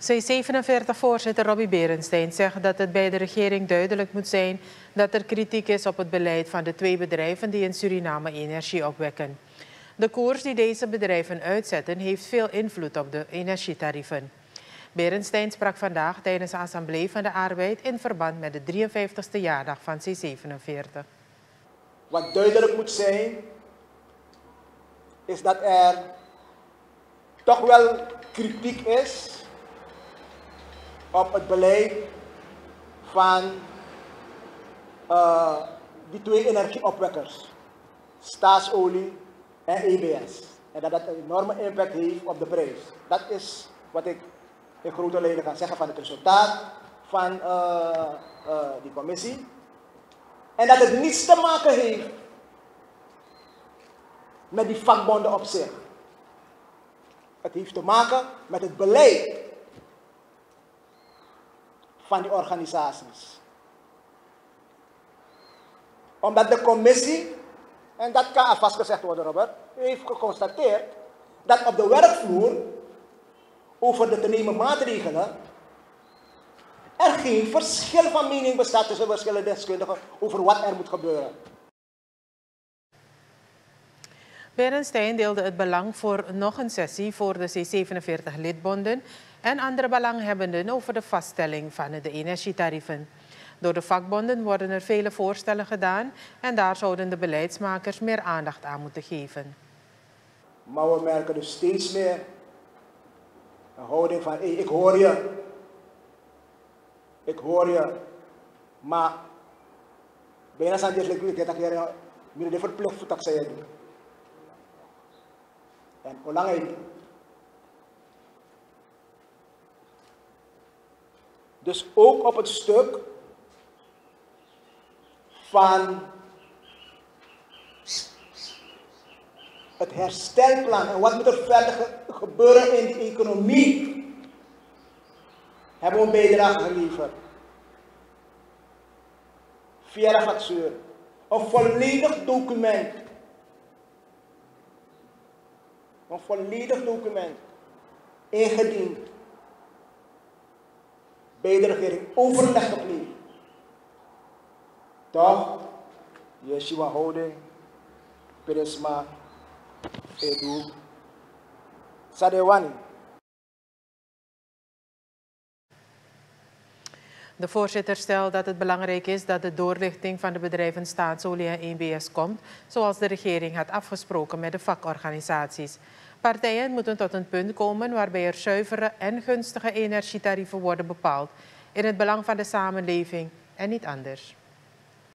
C47-voorzitter Robbie Berenstein zegt dat het bij de regering duidelijk moet zijn dat er kritiek is op het beleid van de twee bedrijven die in Suriname energie opwekken. De koers die deze bedrijven uitzetten heeft veel invloed op de energietarieven. Berenstein sprak vandaag tijdens de Assemblee van de Arbeid in verband met de 53e jaardag van C47. Wat duidelijk moet zijn, is dat er toch wel kritiek is op het beleid van uh, die twee energieopwekkers, staatsolie en EBS. En dat dat een enorme impact heeft op de prijs. Dat is wat ik in grote lijnen kan zeggen van het resultaat van uh, uh, die commissie. En dat het niets te maken heeft met die vakbonden op zich. Het heeft te maken met het beleid van die organisaties. Omdat de commissie, en dat kan alvast gezegd worden Robert, heeft geconstateerd dat op de werkvloer over de te nemen maatregelen er geen verschil van mening bestaat tussen verschillende deskundigen over wat er moet gebeuren. Berenstein deelde het belang voor nog een sessie voor de C47-lidbonden en andere belanghebbenden over de vaststelling van de energietarieven. Door de vakbonden worden er vele voorstellen gedaan en daar zouden de beleidsmakers meer aandacht aan moeten geven. Maar we merken dus steeds meer een houding van, ik hoor je, ik hoor je, maar bijna zijn dit lekker dat ik hier de verplicht voor En hoe lang Dus ook op het stuk van het herstelplan en wat moet er verder gebeuren in de economie, hebben we een bijdrage geleverd. Via de factuur. Een volledig document. Een volledig document. Ingediend bij de regering overleg gepleegd. Toch, Yeshua Houding, Peresma, Edu, Sadewani. De voorzitter stelt dat het belangrijk is dat de doorlichting van de bedrijven Staatsolie en EBS komt, zoals de regering had afgesproken met de vakorganisaties. Partijen moeten tot een punt komen waarbij er zuivere en gunstige energietarieven worden bepaald in het belang van de samenleving en niet anders.